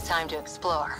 it's time to explore.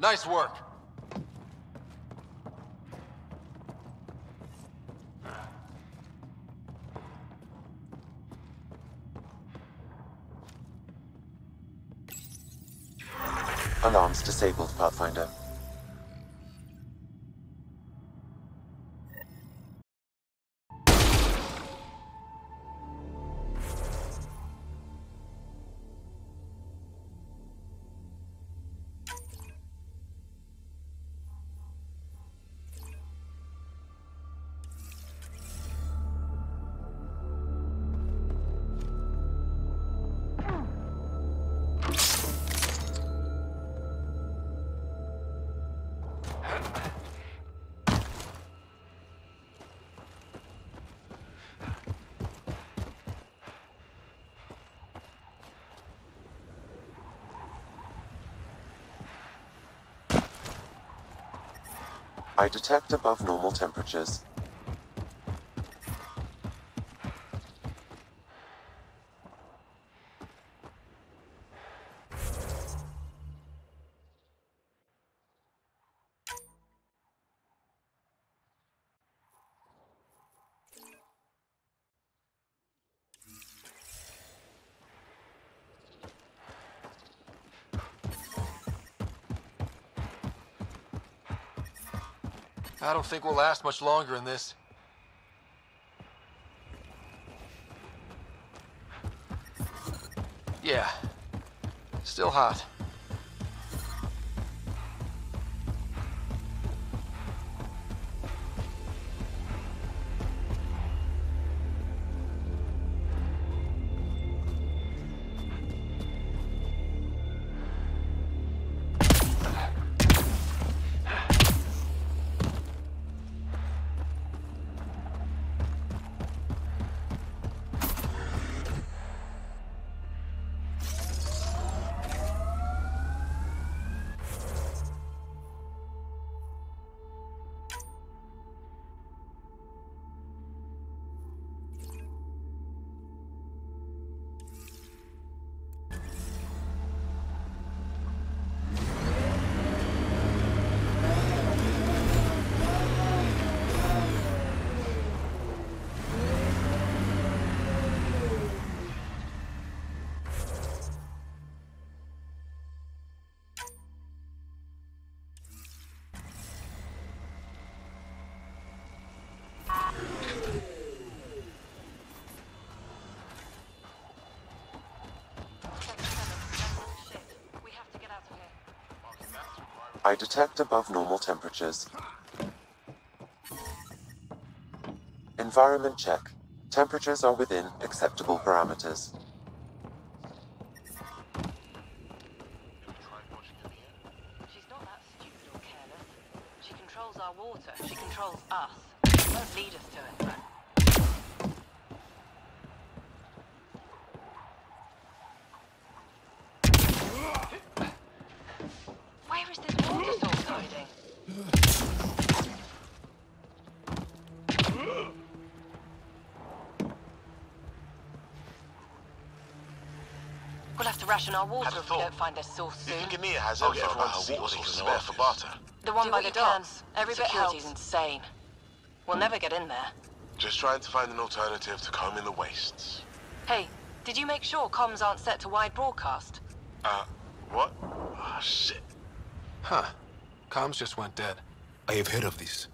Nice work. Alarms disabled, Pathfinder. I detect above normal temperatures. I don't think we'll last much longer in this. Yeah. Still hot. I detect above normal temperatures. Environment check. Temperatures are within acceptable parameters. She controls our water. She controls us. Won't lead us to it, ration our water if we thought. don't find this source You soon. think Ania has I'll info get about everyone to see what water they source can spare for barter? The one Do by the you docks. Every bit Security's helps. insane. We'll never get in there. Just trying to find an alternative to combing the wastes. Hey, did you make sure comms aren't set to wide broadcast? Uh, what? Ah, shit. Huh. Comms just went dead. I have heard of this.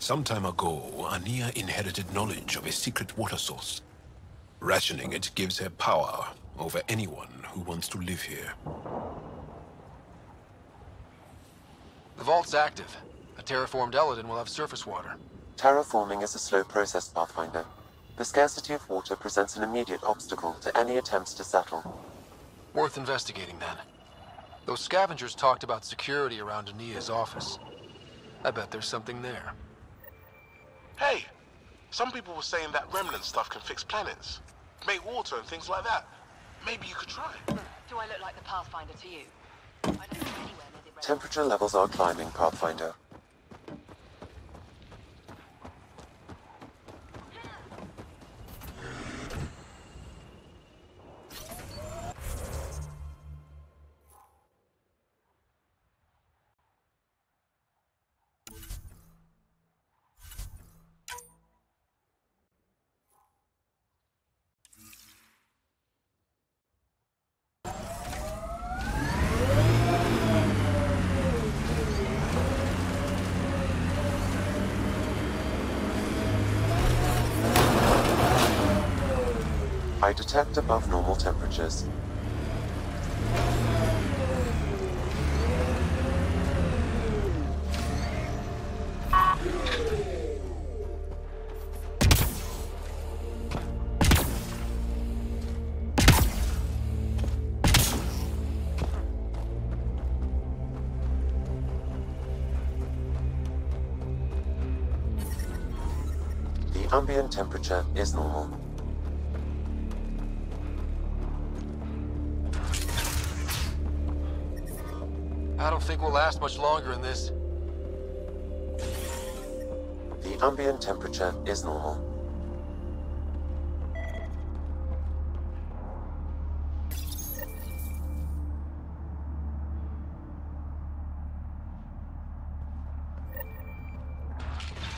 Some time ago, Ania inherited knowledge of a secret water source. Rationing it gives her power over anyone who wants to live here. The vault's active. A terraformed Elaaden will have surface water. Terraforming is a slow process, Pathfinder. The scarcity of water presents an immediate obstacle to any attempts to settle. Worth investigating then. Those scavengers talked about security around Ania's office. I bet there's something there. Hey, some people were saying that remnant stuff can fix planets, make water and things like that. Maybe you could try. Do I look like the Pathfinder to you? I don't go anywhere near the Temperature levels are climbing, Pathfinder. I detect above normal temperatures. The ambient temperature is normal. I don't think we'll last much longer in this. The ambient temperature is normal.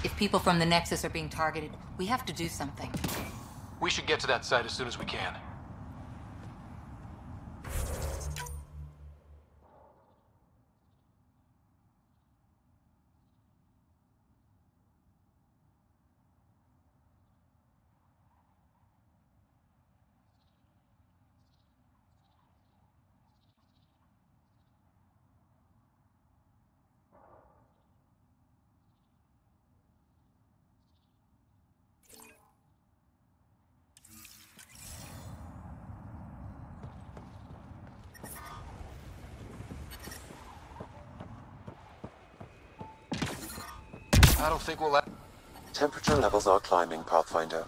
If people from the Nexus are being targeted, we have to do something. We should get to that site as soon as we can. I don't think we'll la- Temperature levels are climbing, Pathfinder.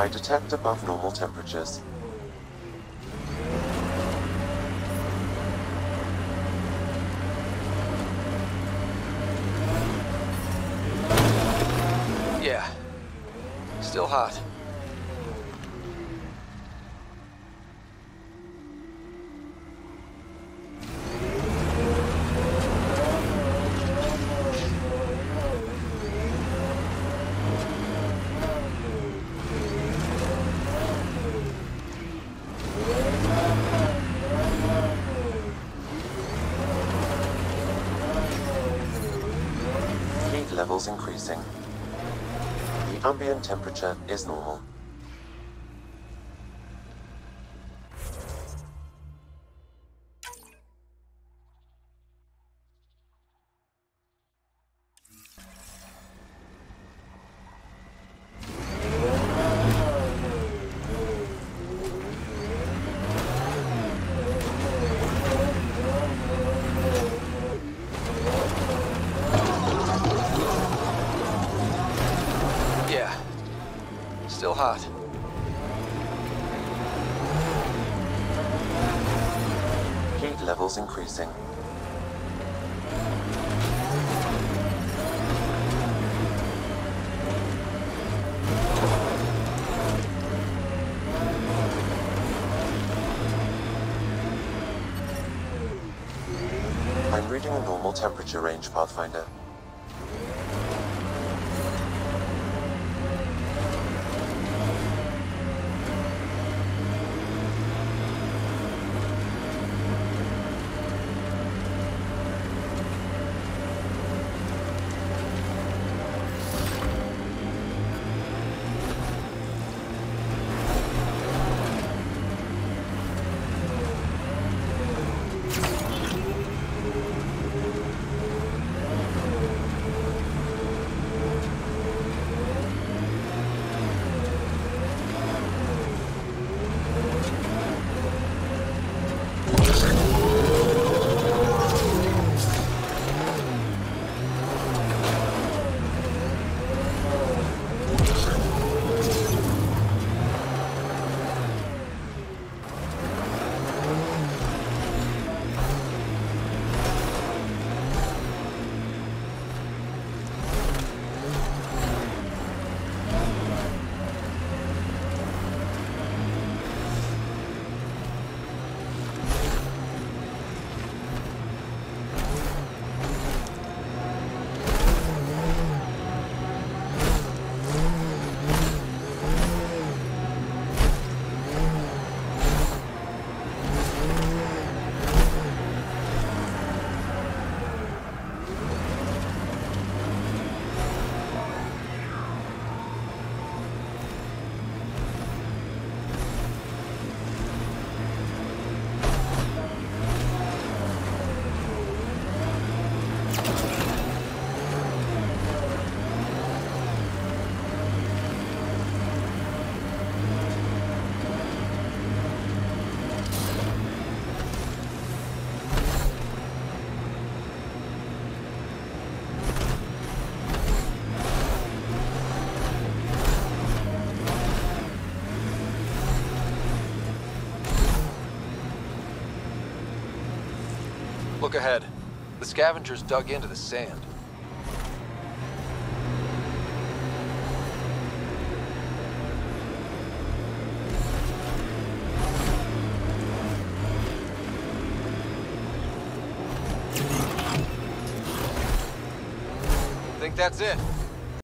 I detect above normal temperatures. Yeah. Still hot. Ambient temperature is normal. Heat levels increasing. I'm reading a normal temperature range, Pathfinder. Look ahead. The scavengers dug into the sand. Think that's it.